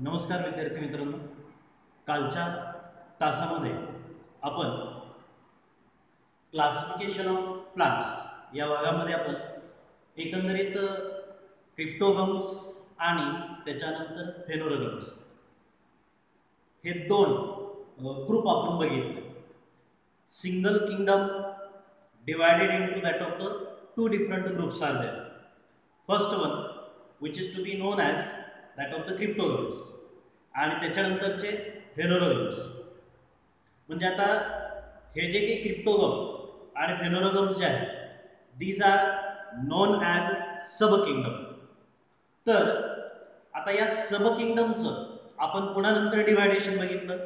नमस्कार विद्यार्थी मित्रांनो. कालच्या तासामध्ये आपण क्लासिफिकेशन ऑफ प्लांट्स या भागामध्ये आपण एकंदरीत क्रिप्टोगम्स आणि त्याच्यानंतर फेनोरगम्स हे दोन ग्रुप आपण बघितले. Single kingdom divided into that of the two different groups are there first one which is to be known as that of the cryptogams आणि त्याच्यानंतरचे फेनोरोगम्स म्हणजे आता हे जे काही क्रिप्टोगम आणि फेनोरोगम्स जे आहेत these are known as sub kingdom तर आता या सब किंगडमचं आपण पुन्हा नंतर डिवायडेशन बघितलं.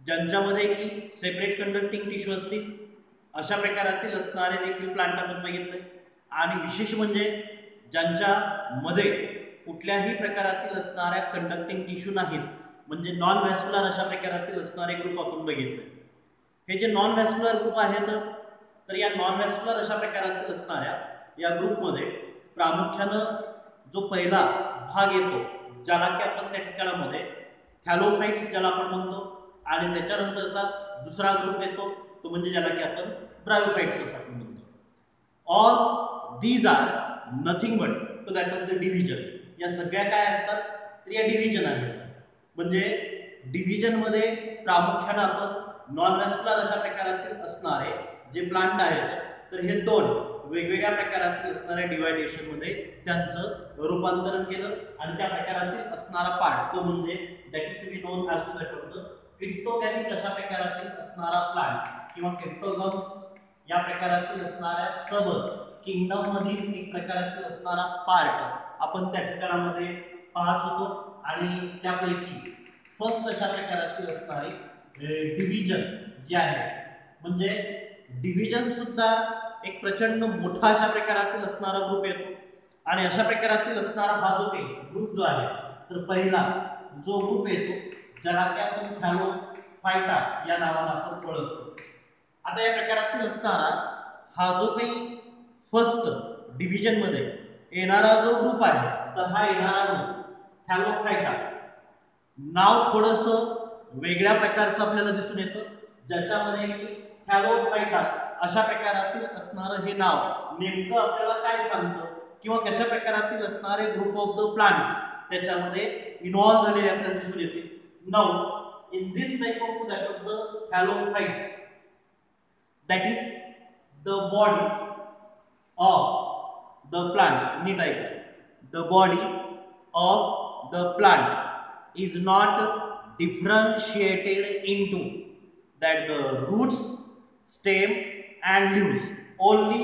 ज्यांच्यामध्ये की सेपरेट कंडक्टिंग टिश्यू असतील अशा प्रकारातील असणारे देखील प्लांट आपण बघितले. आणि विशेष म्हणजे ज्यांच्यामध्ये कुठल्याही प्रकारातील असणाऱ्या कंडक्टिंग टिश्यू नाहीत. म्हणजे नॉन व्हॅस्क्युलर अशा प्रकारातील असणारे ग्रुप आपण बघितले. हे जे नॉन व्हॅस्क्युलर ग्रुप आहेत तर या नॉन व्हॅस्क्युलर अशा प्रकारातील असणाऱ्या या ग्रुपमध्ये प्रामुख्यानं जो पहिला भाग येतो ज्याला की आपण त्या ठिकाणामध्ये थॅलोफाईट्स ज्याला आपण म्हणतो आणि त्याच्यानंतरचा दुसरा ग्रुप येतो तो म्हणजे ज्याला की आपण ब्रायोफाईट्स असं आपण म्हणतो. All these are nothing but to that of the division या सगळ्या काय असतात? तर या डिव्हिजन आहेत. म्हणजे डिव्हिजनमध्ये प्रामुख्यानं आपण नॉन व्हॅस्क्युलर अशा प्रकारातील असणारे जे प्लांट आहेत तर हे दोन वेगवेगळ्या प्रकारातील असणाऱ्या डिवायडेशनमध्ये त्यांचं रूपांतरण केलं आणि त्या प्रकारातील असणारा पार्ट तो म्हणजे that is to be known as to that of the cryptogamic अशा प्रकारातील असणारा प्लांट किंवा क्रिप्टोगम्स या प्रकारातील असणाऱ्या सब किंगडम मधील एक प्रकारातील असणारा पार्ट आपण त्या ठिकाणामध्ये पाहत होतो आणि त्यापैकी फर्स्ट अशा प्रकारातील असणारी डिव्हिजन जे आहे म्हणजे डिव्हिजन सुद्धा एक प्रचंड मोठा अशा प्रकारातील असणारा ग्रुप येतो. आणि अशा प्रकारातील असणारा हा जो काही ग्रुप जो आहे तर पहिला जो ग्रुप येतो ज्याला की आपण फॅलो फायटा या नावानं आपण ओळखतो. आता या प्रकारातील असणारा हा जो काही फर्स्ट डिव्हिजनमध्ये येणारा जो ग्रुप आहे तर हा येणारा ग्रुप थॅलोफायटा नाव थोडंसं वेगळ्या प्रकारचं आपल्याला दिसून येतं. ज्याच्यामध्ये की थॅलोफायटा अशा प्रकारातील असणारं हे नाव नेमकं आपल्याला काय सांगतं? किंवा कशा प्रकारातील असणारे ग्रुप ऑफ द प्लांट्स त्याच्यामध्ये इन्व्हॉल्व्ह झालेले आपल्याला दिसून येते. Now in this type of that of the thallophytes that is the body of the plant नीट ऐका. The body of the plant is not differentiated into that the roots stem and leaves only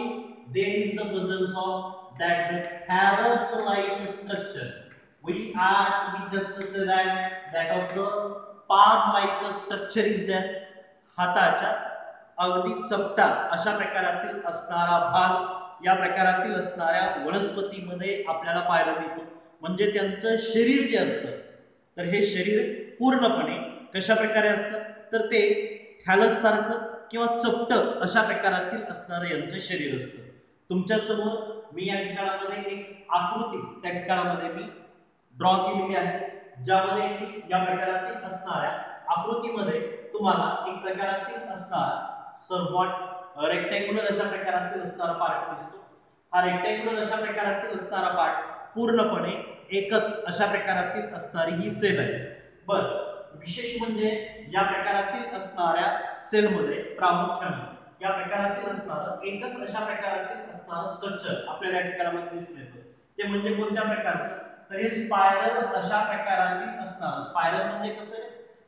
there is the presence of that the thallus like structure. We are we just say that that of the palm like structure is that हाताच्या अगदी चपटा अशा प्रकारातील असणारा भाग या प्रकारातील असणाऱ्या वनस्पतीमध्ये आपल्याला पाहायला मिळतो. म्हणजे त्यांचं शरीर जे असतं तर हे शरीर पूर्णपणे कशा प्रकारे असतं? तर ते थॅलससारखं किंवा चपट अशा प्रकारातील असणारं यांचं शरीर असतं. तुमच्यासमोर मी या ठिकाणामध्ये एक आकृती त्या ठिकाणामध्ये मी ड्रॉ केलेली आहे. ज्यामध्ये की या प्रकारातील असणाऱ्या आकृतीमध्ये तुम्हाला एक प्रकारातील असणारा सर्वॉट रेक्टँग्युलर अशा प्रकारातील असणारा पार्ट दिसतो. हा रेक्टँग्युलर अशा प्रकारातील असणारा पार्ट पूर्णपणे एकच अशा प्रकारातील असणारी ही सेल आहे. बर विशेष म्हणजे या प्रकारातील असणाऱ्या सेलमध्ये प्रामुख्याने या प्रकारातील असणारं एकच अशा प्रकारातील असणारं स्ट्रक्चर आपल्याला या ठिकाणामध्ये दिसून येतं. ते म्हणजे कोणत्या प्रकारचं? तर हे स्पायरल अशा प्रकारातील असणारं. स्पायरल म्हणजे कसं?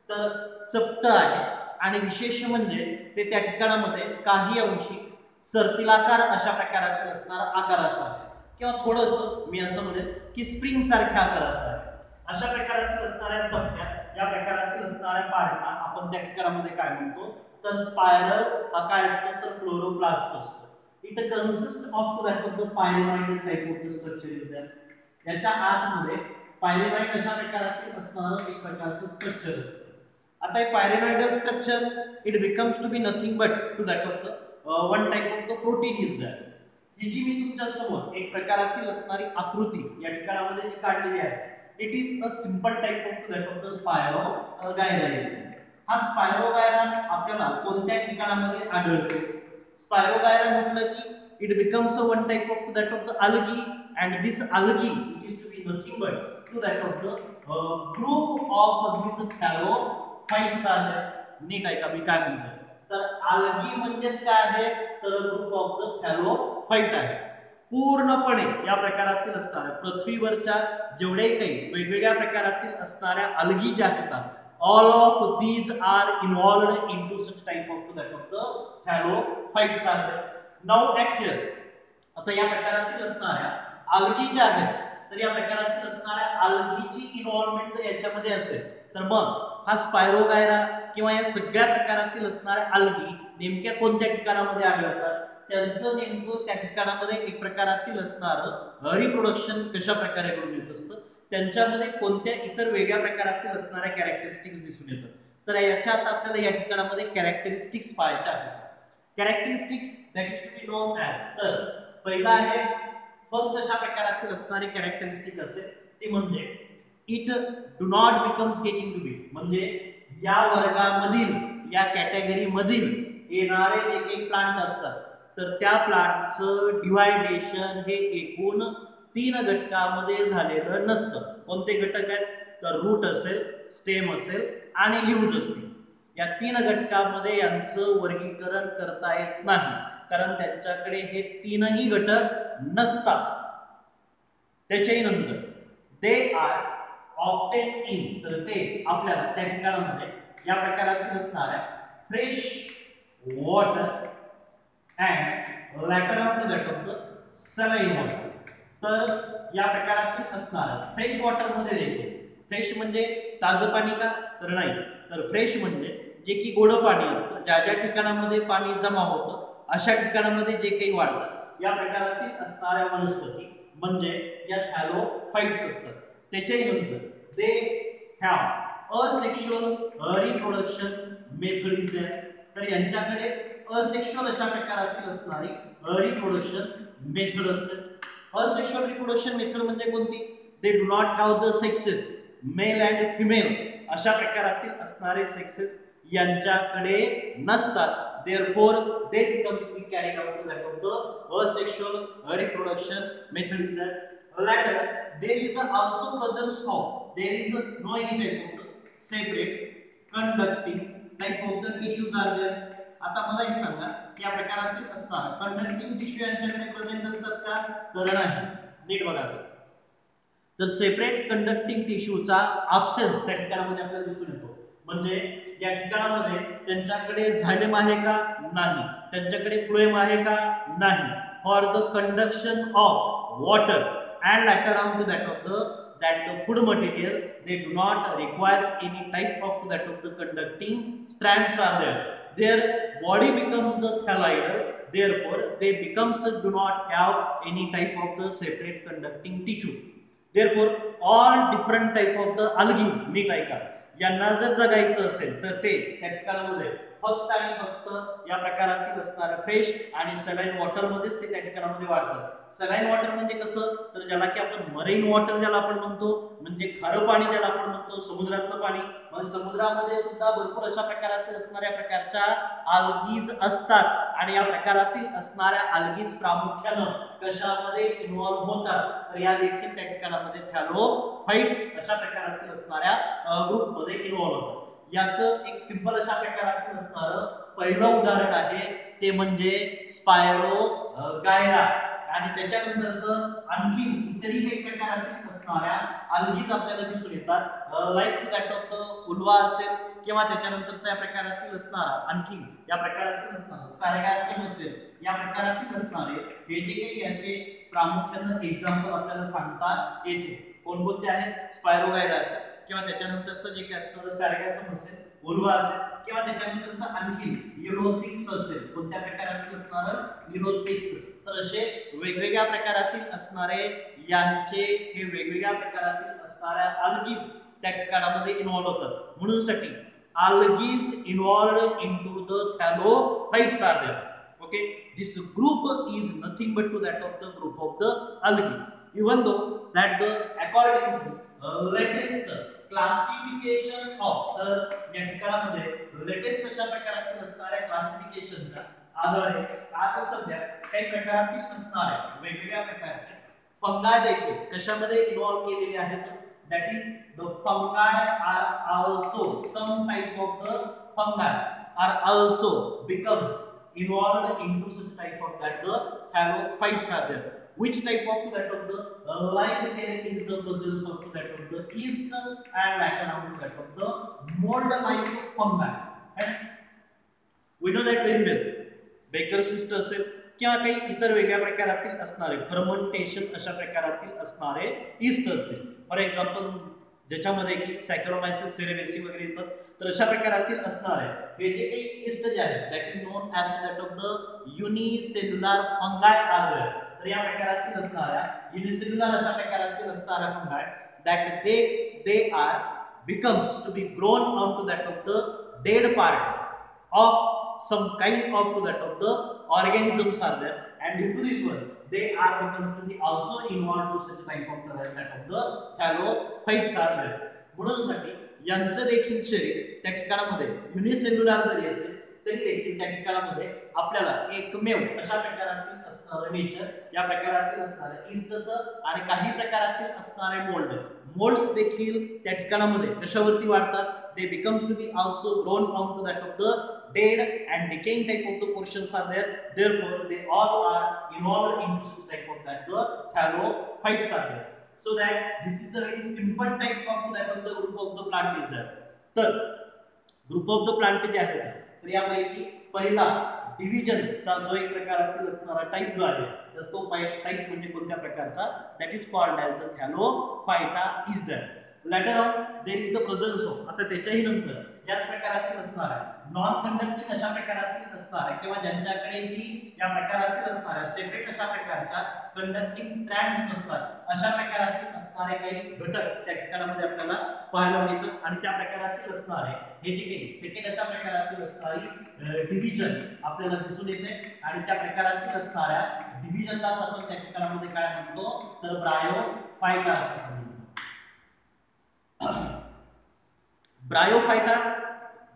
तर चपट आहे आणि विशेष म्हणजे ते त्या ठिकाणामध्ये काही अंशी सर्पिलाकार अशा प्रकारातील असणारा आकाराचा आहे. किंवा थोडंसं मी असं म्हणेल की स्प्रिंग सारख्या आकाराचा आहे. अशा प्रकारातील असणाऱ्या चपट्या या प्रकारातील असणाऱ्या पार्टला आपण त्या ठिकाणामध्ये काय म्हणतो? तर स्पायरल हा काय असतो? तर क्लोरोप्लास्ट असतो. It consist of that of the pyrenoid type of the structure is that याच्या आतमध्ये पायरोमाइड अशा प्रकारातील असणारं एक प्रकारचं स्ट्रक्चर असतं. आता हे pyrenoidal structure it becomes to be nothing but to that of the one type of the protein is that ही जी मी तुमच्यासमोर एक प्रकारातील असणारी आकृती या ठिकाणामध्ये जी काढलेली आहे it is a simple type of to that of the spirogyra हा स्पायरो गायरा आपल्याला कोणत्या ठिकाणामध्ये आढळतो? स्पायरो गायरा म्हटलं की it becomes a one type of to that of the algae and this algae it is to be nothing but to that of the group of this these फाईट आले नीट आहे का मी काय म्हणतोय? तर आलगी म्हणजेच काय आहे? तर ग्रुप ऑफ द थॅलोफाईट आहे. पूर्णपणे या प्रकारातील असणाऱ्या पृथ्वीवरच्या जेवढे काही वेगवेगळ्या प्रकारातील असणाऱ्या अलगी ज्या येतात all of these are involved into such type of that of the thallophytes are now at here आता या प्रकारातील असणाऱ्या अलगी ज्या आहेत तर या प्रकारातील असणाऱ्या अलगीची इन्व्हॉल्वमेंट जर याच्यामध्ये असेल तर मग हा स्पायरोगायरा किंवा या सगळ्या प्रकारातील असणाऱ्या अलगी नेमक्या कोणत्या ठिकाणामध्ये आढळतात? त्यांचं नेमकं त्या ठिकाणामध्ये एक प्रकारातील असणारं रिप्रोडक्शन कशा प्रकारे घडून येत असतं? त्यांच्यामध्ये कोणत्या इतर वेगळ्या प्रकारातील असणाऱ्या कॅरेक्टरिस्टिक्स दिसून येतात? तर याच्या आता आपल्याला या ठिकाणामध्ये कॅरेक्टरिस्टिक्स पाहायच्या आहेत. Characteristics that is to be known as तर पहिला आहे फर्स्ट अशा प्रकारातील असणारी कॅरेक्टरिस्टिक असेल ती म्हणजे it do not becomes getting to be म्हणजे या वर्गामधील या कॅटेगरी मधील येणारे एक एक प्लांट असतात. तर त्या प्लांटचं डिवायडेशन हे एकूण तीन घटकामध्ये झालेलं नसतं. कोणते घटक आहेत? तर रूट असेल स्टेम असेल आणि लिव्ज असतील. या तीन घटकामध्ये यांचं वर्गीकरण करता येत नाही. कारण त्यांच्याकडे हे तीनही घटक नसतात. त्याच्याही नंतर. दे आर ऑप्टेन इन तर ते आपल्याला त्या ठिकाणामध्ये या प्रकारातील असणाऱ्या fresh water and later of the that of the saline water तर या प्रकारातील असणाऱ्या फ्रेश वॉटरमध्ये देखील फ्रेश म्हणजे ताजं पाणी का? तर नाही. तर फ्रेश म्हणजे जे की गोड पाणी असतं. ज्या ज्या ठिकाणामध्ये पाणी जमा होतं अशा ठिकाणामध्ये जे काही वाढतं. या प्रकारातील असणाऱ्या वनस्पती म्हणजे या थॅलोफाईट्स असतात. त्याच्यानंतर they have asexual reproduction method is there तर यांच्याकडे असेक्शुअल अशा प्रकारातील असणारी रिप्रोडक्शन मेथड असते. असेक्शुअल रिप्रोडक्शन मेथड म्हणजे कोणती? They do not have the sexes male and female अशा प्रकारातील असणारे सेक्सेस यांच्याकडे नसतात. Therefore they becomes to be carried out to that of the asexual reproduction method is that latter uh, there is the also presence of there is a no any type of separate conducting type of the tissues are there. आता मला एक सांगा या प्रकारातील असणार. Conducting tissue यांच्याकडे present असतात का? तर नाही नीट बघा. तर सेपरेट कंडक्टिंग टिश्यूचा अब्सेन्स त्या ठिकाणामध्ये आपल्याला दिसून येतो. म्हणजे या ठिकाणामध्ये त्यांच्याकडे झायलेम आहे का? नाही. त्यांच्याकडे फ्लोएम आहे का? नाही. For the conduction of water and later on to that of the that the food material they do not requires any type of that of the conducting strands are there their body becomes the thalloidal therefore they becomes do not have any type of the separate conducting tissue therefore all different type of the algae नीट ऐका यांना जर जगायचं असेल तर ते त्या ठिकाणामध्ये फक्त आणि फक्त या प्रकारातील असणारं फ्रेश आणि सलाईन वॉटरमध्येच ते त्या ठिकाणामध्ये वाढतात सलाईन वॉटर म्हणजे कसं? तर ज्याला की आपण मरीन वॉटर ज्याला आपण म्हणतो म्हणजे खारं पाणी ज्याला आपण म्हणतो समुद्रातलं पाणी. म्हणजे समुद्रामध्ये सुद्धा भरपूर अशा प्रकारातील असणाऱ्या प्रकारच्या आल्गीज असतात. आणि या प्रकारातील असणाऱ्या आल्गीज प्रामुख्यानं कशामध्ये इन्व्हॉल्व्ह होतात? तर या देखील त्या ठिकाणामध्ये थॅलोफाईट्स अशा प्रकारातील असणाऱ्या ग्रुपमध्ये इन्व्हॉल्व्ह होतात. याचं एक सिंपल अशा प्रकारातील असणारं पहिलं उदाहरण आहे ते म्हणजे स्पायरो गायरा. आणि त्याच्यानंतरचं आणखी इतरही वेगवेगळ्या प्रकारातील असणाऱ्या अलगीज आपल्याला दिसून येतात. Like to that of the ulva असेल किंवा त्याच्यानंतरचा या प्रकारातील असणारा आणखी या प्रकारातील असणारा सारगासिम असेल या प्रकारातील असणारे हे जे काही याचे प्रामुख्यानं एक्झाम्पल आपल्याला सांगता येते. कोणकोणते आहेत? स्पायरोगायरा असेल किंवा त्याच्यानंतरचं जे काय असणार सॅरगॅसम असेल उर्वा असेल किंवा त्याच्यानंतरचं आणखी युरोथ्रिक्स असेल कोणत्या प्रकारातील असणारं युरोथ्रिक्स तर असे वेगवेगळ्या प्रकारातील असणारे यांचे हे वेगवेगळ्या प्रकारातील असणाऱ्या अल्गीज त्या ठिकाणामध्ये इन्व्हॉल्व होतात. म्हणून साठी algaes involved into the thallophytes are there okay? This group is nothing but to that of the group of the algae. Even though that the according to latest classification of तर या ठिकाणामध्ये latest अशा प्रकारातील असणाऱ्या क्लासिफिकेशनच्या आधारे आज सध्या काही प्रकारातील असणाऱ्या वेगवेगळ्या प्रकारचे फंगाय देखील कशामध्ये इन्व्हॉल्व केलेले आहेत? That is the fungi are also some type of the fungi are also becomes involved into such type of that the thallophytes are there. Which type of that of the uh, like there is the presence of that of the yeast and like around that of the mold like fungi. And we know that very well. Baker's yeast असेल किंवा काही इतर वेगळ्या प्रकारातील असणारे fermentation अशा प्रकारातील असणारे इस्ट असतील फॉर एक्झाम्पल ज्याच्यामध्ये की सॅक्रोमायसिस सेरेबेसी वगैरे येतात तर अशा प्रकारातील असणारे हे जे काही इस्ट जे आहेत that is known as that of the unicellular fungi are तर या प्रकारातील असणाऱ्या युनिसेल्युलर अशा प्रकारातील असणाऱ्या fungi that they they are becomes to be grown out to that of the dead part of some kind of to that of the organism are there and due to this one they are becomes to be also involve to such kind of that that of the fallow fights are there म्हणून यांचं देखील शरीर त्या ठिकाणामध्ये unicellular जरी असेल तरी देखील त्या ठिकाणामध्ये आपल्याला एकमेव अशा प्रकारातील असणार नेचर या प्रकारातील असणारं इस्टचं आणि काही प्रकारातील असणारे मोल्ड मोल्ड देखील त्या ठिकाणामध्ये कशावरती वाढतात? They becomes to be also grown on to that of the dead and decaying type of the portion are there therefore they all are involved in type of that the thallophyte are there so that this is the very simple type of that the group of the plant is that तर group of the plant जे आहे तर यापैकी पहिला डिव्हिजनचा जो एक प्रकारातील असणारा टाईप जो आहे तर तो टाईप म्हणजे कोणत्या प्रकारचा? That is called as the thallophyta is that later on there is the presence of आता त्याच्याही नंतर. याच प्रकारातील असणाऱ्या नॉन कंडक्टिंग अशा प्रकारातील असणाऱ्या किंवा ज्यांच्याकडे की या प्रकारातील असणार आहे. सेपरेट अशा प्रकारच्या कंडक्टिंग स्ट्रँड्स नसतात. अशा प्रकारातील असणारे काही घटक त्या ठिकाणामध्ये आपल्याला पाहायला मिळतात आणि त्या प्रकारातील असणारे हे जे काही सेकंड अशा प्रकारातील असणारी डिव्हिजन आपल्याला दिसून येते आणि त्या प्रकारातील असणाऱ्या डिव्हिजनलाच आपण त्या ठिकाणामध्ये काय म्हणतो? तर ब्रायो फायटा असं म्हणतो. Bryophyta,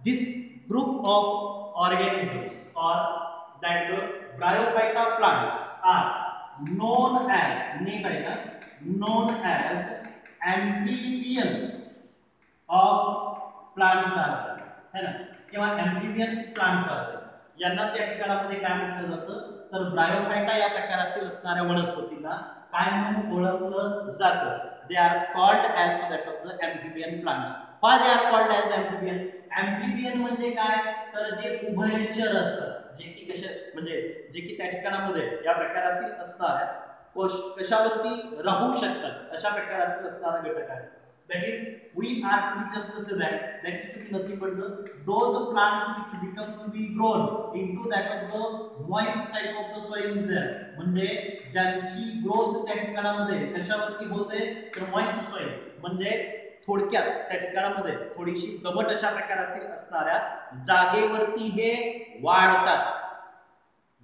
this group of organisms or that the Bryophyta plants are known as known as amphibian of plants are है ना किंवा amphibian plants are यांनाच या ठिकाणामध्ये काय म्हटलं जातं तर ब्रायोफायटा या प्रकारातील असणाऱ्या वनस्पतीला काय म्हणून ओळखलं जातं they are called as to that of the amphibian plants why they are called as amphibian. म्हणजे काय? तर जे उभयचर असतात जे की कसे म्हणजे जे की त्या ठिकाणामध्ये या प्रकारातील असणाऱ्या कशावरती राहू शकतात अशा प्रकारातील असणारा घटक आहे that is we are to be just असे that that is to be nothing but the those plants which become to be grown in to that of the moist type of the soil is that म्हणजे ज्यांची growth त्या ठिकाणामध्ये कशावरती होते? तर moist soil म्हणजे थोडक्यात त्या ठिकाणामध्ये थोडीशी दमट अशा प्रकारातील असणाऱ्या जागेवरती हे वाढतात.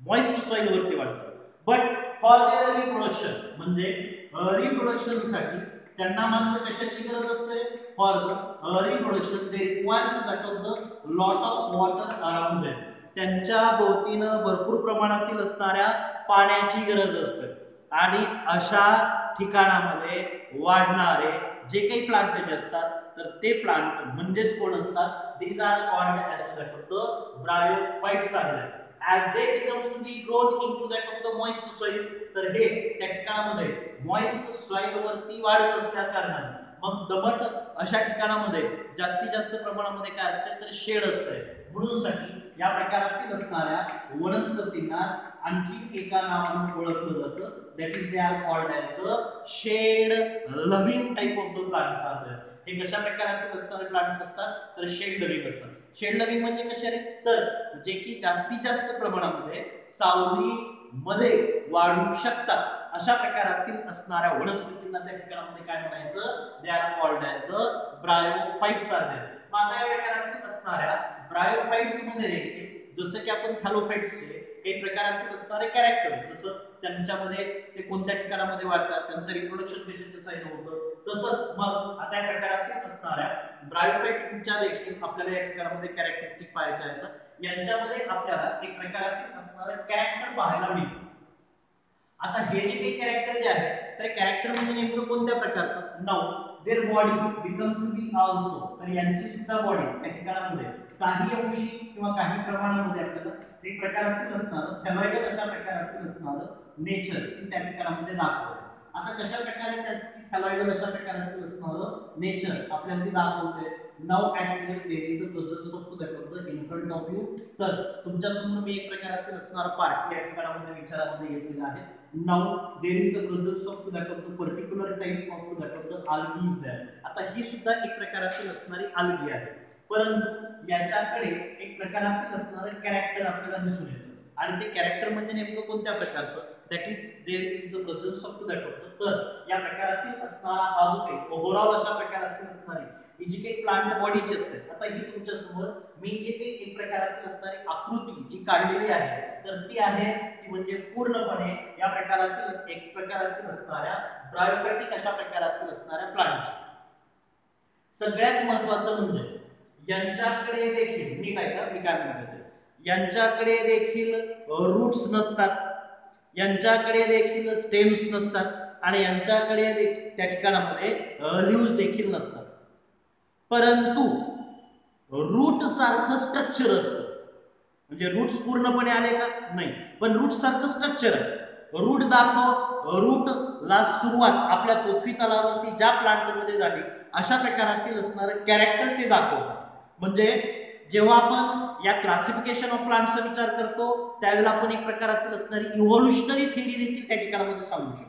मॉइस्ट सॉइल वरती वाढतात. बट फॉर देअर रिप्रोडक्शन म्हणजे रिप्रोडक्शनसाठी त्यांना मात्र कशाची गरज असते? For the reproduction they requires that of the lot of water around them त्यांच्या भोवतीनं भरपूर प्रमाणातील असणाऱ्या पाण्याची गरज असते. आणि अशा ठिकाणामध्ये वाढणारे जे काही प्लांट जे असतात तर ते प्लांट म्हणजेच कोण असतात? These are called as to that of the bryophytes are as they becomes to be grown in to that of the moist soil तर हे त्या ठिकाणामध्ये मॉइस्ट सॉइल वरती वाढत असल्या कारणाने मग दमट अशा ठिकाणामध्ये जास्तीत जास्त प्रमाणामध्ये काय असते तर शेड असते म्हणून साठी या प्रकारातील असणाऱ्या वनस्पतींनाच आणखी एका नावानं ओळखलं जातं. That is they are called as the shade loving type of the plants are हे कशा प्रकारातील असणारे प्लांट्स असतात? तर शेड लव्हिंग असतात. शेड लव्हिंग म्हणजे कशा रे? तर जे की जास्तीत जास्त प्रमाणामध्ये सावली मध्ये वाढू शकतात. अशा प्रकारातील असणाऱ्या वनस्पतींना त्या ठिकाणामध्ये काय म्हणायचं? They are called as the bryophytes are मग आता या प्रकारातील असणाऱ्या ब्रायोफाइट्समध्ये देखील जसं की आपण थॅलोफाइट्सचे काही प्रकारातील असणारे कॅरेक्टर जसं त्यांच्यामध्ये ते कोणत्या ठिकाणामध्ये वाढतात त्यांचं रिप्रोडक्शन कशाच्या साईन होतं तसंच मग आता या प्रकारातील असणाऱ्या ब्रायोफाईटच्या देखील आपल्याला या ठिकाणामध्ये कॅरेक्टरिस्टिक पाहायच्या आहेत. यांच्यामध्ये आपल्याला एक प्रकारातील असणारं कॅरेक्टर पाहायला मिळतं. आता हे जे काही कॅरेक्टर जे आहे तर कॅरेक्टर म्हणजे नेमकं कोणत्या प्रकारचं? नाव their body becomes to be also तर यांची सुद्धा बॉडी त्या ठिकाणामध्ये. काही अंशी किंवा काही प्रमाणामध्ये आपल्याला एक प्रकारातील असणारं थेलॉइडल अशा प्रकारातील असणारं नेचर त्या ठिकाणामध्ये दाखवतं. आता कशा प्रकारे ती थॅलॉइडल अशा प्रकारातील असणारं नेचर आपल्याला ती दाखवते नाव actually there is the process of that the in front of you तर तुमच्यासमोर मी एक प्रकारातील असणारा पार्ट या ठिकाणामध्ये विचारामध्ये घेतलेला आहे. नाव there is the process of दाखवतो particular type of that algae the आता ही सुद्धा एक प्रकारातील असणारी आलगी आहे. परंतु याच्याकडे एक प्रकारातील असणारं कॅरेक्टर आपल्याला दिसून येतं. आणि ते कॅरेक्टर म्हणजे नेमकं कोणत्या प्रकारचं? That is there is the presence of that of तर या प्रकारातील असणारा हा जो काही ओव्हरऑल अशा प्रकारातील असणारी ही जी काही प्लांट बॉडी जी असते आता ही तुमच्यासमोर मी जे काही एक प्रकारातील असणारी आकृती जी काढलेली आहे तर ती आहे ती म्हणजे पूर्णपणे या प्रकारातील एक प्रकारातील असणाऱ्या ब्रायोफॅटिक अशा प्रकारातील असणाऱ्या प्लांटची सगळ्यात महत्वाचं म्हणजे यांच्याकडे देखील मी काय का? मी काय म्हणतो यांच्याकडे देखील रूट्स नसतात. यांच्याकडे देखील स्टेम्स नसतात. आणि यांच्याकडे त्या ठिकाणामध्ये लिव्ज देखील नसतात. परंतु रूट सारखं स्ट्रक्चर असतं. म्हणजे रूट्स पूर्णपणे आले का? नाही. पण रूट सारखं स्ट्रक्चर आहे. रूट दाखव रूटला सुरुवात आपल्या पृथ्वी तलावरती ज्या प्लांटमध्ये झाली अशा प्रकारातील असणारं कॅरेक्टर ते दाखवतात म्हणजे जेव्हा आपण या क्लासिफिकेशन ऑफ प्लांटचा विचार करतो त्यावेळेला आपण एक प्रकारातील असणारी इव्हॉल्युशनरी थेरी देखील त्या ठिकाणामध्ये सांगू शकतो.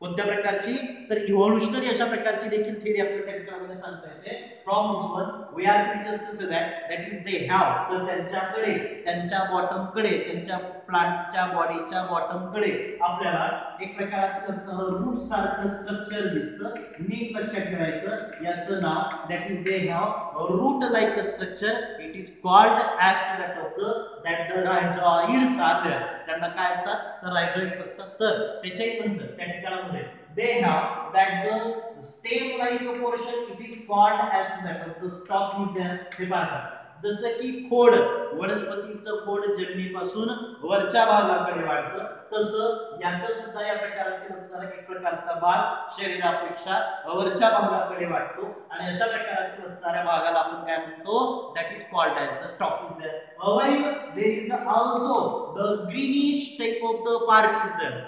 कोणत्या प्रकारची? तर इव्हॉल्युशनरी अशा प्रकारची देखील थेरी आपल्याला त्या ठिकाणामध्ये सांगता येते. From this we are just say that that is they have तर त्यांच्याकडे त्यांच्या बॉटमकडे त्यांच्या प्लांटच्या बॉडीच्या बॉटमकडे आपल्याला एक प्रकारातील असणारं रूट सारखं स्ट्रक्चर दिसतं नीट लक्षात ठेवायचं. याचं नाव that is they have root like structure it is called as to that of the that the rhizoids are there त्यांना काय असतात तर रायजॉइड्स असतात. तर त्याच्याही नंतर त्या ठिकाणामध्ये they have that the stem like portion it is called as that of the stalk is there हे बघा जसं की खोड वनस्पतीचं खोड जमिनीपासून वरच्या भागाकडे वाढतं तसं याचा सुद्धा या प्रकारातील असणारा एक प्रकारचा भाग शरीरापेक्षा वरच्या भागाकडे वाढतो. आणि अशा प्रकारातील असणाऱ्या भागाला आपण काय म्हणतो? That is called as the stalk is there while the is the oh, also the greenish type of the part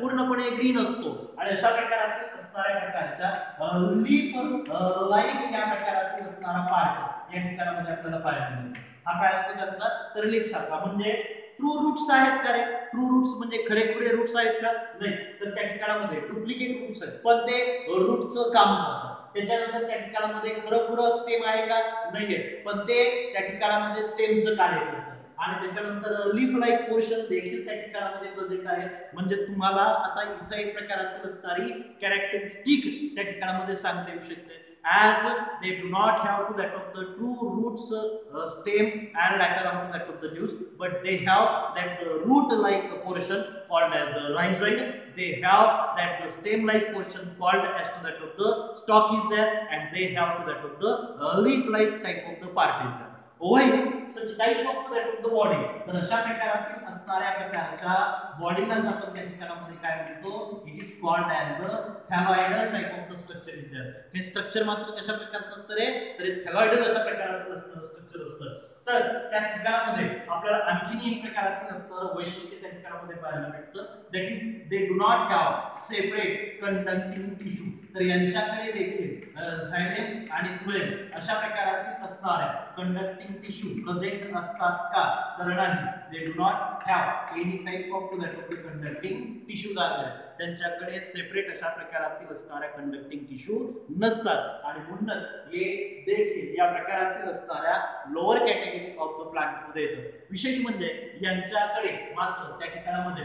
पूर्णपणे ग्रीन असतो. आणि अशा प्रकारातील असणाऱ्या प्रकारच्या लीफ लाइट या प्रकारातील असणारा पार्ट या ठिकाणामध्ये आपल्याला पाहायला मिळतो हा काय असतो त्यांचा तर सारखा म्हणजे ट्रू रूट्स आहेत का रे? ट्रू रूट्स म्हणजे खरेखुरे रूट्स आहेत का? नाही. तर त्या ठिकाणामध्ये डुप्लिकेट रूट्स आहेत. पण ते रूटचं काम करतात. त्याच्यानंतर त्या ठिकाणामध्ये खरं स्टेम आहे का? नाहीये. पण ते त्या ठिकाणामध्ये स्टेमचं कार्य करतं आणि त्याच्यानंतर लीफ लाईक पोर्शन देखील त्या ठिकाणामध्ये प्रेझेंट आहे. म्हणजे तुम्हाला आता इथं एक प्रकारात असणारी कॅरेक्टरिस्टिक त्या ठिकाणामध्ये सांगता येऊ शकते. As they do not have to that of the true roots uh, stem and later on to that of the leaves but they have that the root like portion called as the rhizoid they have that the stem like portion called as to that of the stalk is there and they have to that of the uh, leaf like type of the part is there oval such type of that of the body तर अशा प्रकारातील असणाऱ्या प्रकारच्या बॉडीलाच आपण त्या ठिकाणामध्ये काय म्हणतो? It is called as the thalloidal type of the structure is there हे स्ट्रक्चर मात्र कशा प्रकारचं असतं रे? तर थॅलॉइडल अशा प्रकारातील स्ट्रक्चर असतं. तर त्याच ठिकाणामध्ये आपल्याला आणखीन एक प्रकारातील असणारं वैशिष्ट्य त्या ठिकाणामध्ये पाहायला भेटतं that is they do not have separate conducting tissue तर यांच्याकडे देखील झायलेम आणि फ्लोएम अशा प्रकारातील असणाऱ्या कंडक्टिंग टिश्यू प्रेझेंट असतात का? तर नाही. They do not have any type of that of conducting tissues are त्यांच्याकडे सेपरेट अशा प्रकारातील असणाऱ्या कंडक्टिंग टिश्यू नसतात. आणि म्हणूनच हे देखील या प्रकारातील असणाऱ्या लोअर कॅटेगरी ऑफ द प्लांटमध्ये येतं. विशेष म्हणजे यांच्याकडे मात्र त्या ठिकाणामध्ये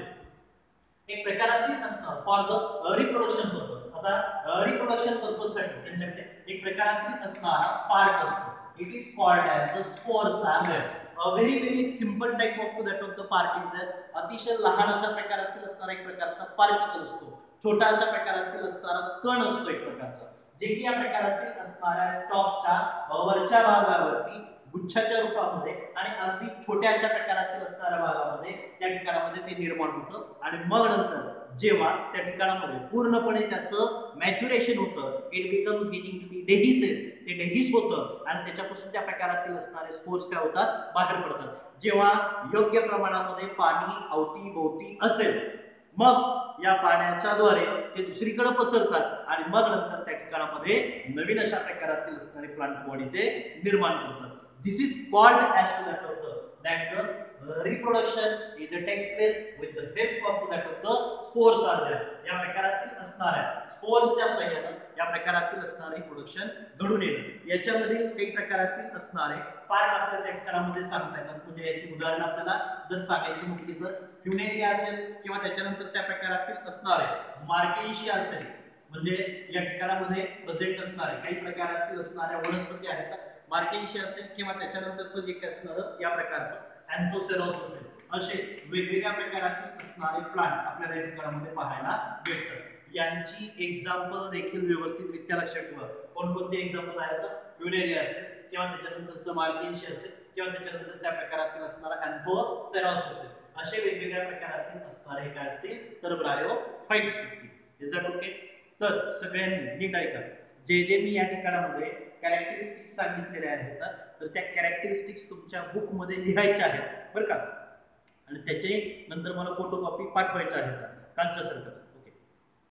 एक प्रकारातील असतं फॉर द रिप्रोडक्शन पर्पज आता रिप्रोडक्शन पर्पजसाठी त्यांच्याकडे एक प्रकारातील असणारा पार्ट असतो. It is called as the spores are very very simple type of that of the part is अतिशय लहान अशा प्रकारातील असणारा एक प्रकारचा पार्टिकल असतो. छोटा अशा प्रकारातील असणारा कण असतो एक प्रकारचा. जे की या प्रकारातील असणाऱ्या स्टॉकच्या वरच्या भागावरती गुच्छाच्या रूपामध्ये आणि अगदी छोट्या अशा प्रकारातील असणाऱ्या भागामध्ये त्या ठिकाणामध्ये ते निर्माण होतं आणि मग नंतर जेव्हा त्या ठिकाणामध्ये पूर्णपणे त्याचं मॅच्युरेशन होतं it becomes getting to be dehisces ते डेहिस होतं आणि त्याच्यापासून त्या प्रकारातील असणारे स्पोर्स काय होतात? बाहेर पडतात. जेव्हा योग्य प्रमाणामध्ये पाणी अवती भोवती असेल मग या पाण्याच्या द्वारे ते दुसरीकडे पसरतात आणि मग नंतर त्या ठिकाणामध्ये नवीन अशा प्रकारातील असणारे प्लांट बॉडी ते निर्माण करतात. This is called as of the that the reproduction is a takes place with the help of that of the spores are there या प्रकारातील असणाऱ्या स्पोर्सच्या सहाय्याने या प्रकारातील असणारे प्रोडक्शन घडून येणं. याच्यामध्ये काही प्रकारातील असणारे पार्ट आपल्याला त्या ठिकाणामध्ये सांगता येतात. म्हणजे याची उदाहरणं आपल्याला जर सांगायची म्हटली तर फ्युनेरिया असेल किंवा त्याच्यानंतरच्या प्रकारातील असणारे मार्केशिया असेल. म्हणजे या ठिकाणामध्ये प्रेझेंट असणारे काही प्रकारातील असणाऱ्या वनस्पती आहेत. मार्केशिया असेल किंवा त्याच्यानंतरचं जे काही असणारं या प्रकारचं अँथोसेरॉस असेल असे वेगवेगळ्या प्रकारातील असणारे प्लांट आपल्याला या ठिकाणामध्ये पाहायला भेटतात. यांची एक्झाम्पल देखील व्यवस्थितरित्या लक्षात ठेवा. कोणकोणते एक्झाम्पल आहेत? युनेरिया असेल किंवा त्याच्यानंतरचं मार्केशिया असेल किंवा त्याच्यानंतरच्या प्रकारातील असणारा अँथोसेरॉस असेल. असे वेगवेगळ्या प्रकारातील असणारे काय असतील? तर ब्रायोफाईट्स असतील इज दॅट ओके तर सगळ्यांनी नीट ऐका. जे जे मी या ठिकाणामध्ये कॅरेक्टरिस्टिक्स सांगितलेल्या आहेत तर त्या कॅरेक्टरिस्टिक्स तुमच्या बुकमध्ये लिहायच्या आहेत. बरं का? आणि त्याचे नंतर मला फोटोकॉपी पाठवायच्या आहेत कालच्यासारखंच